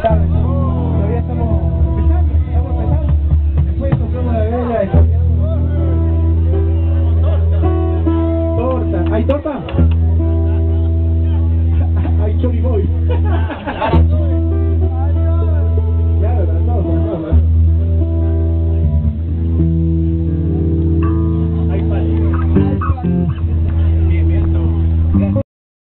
Boa.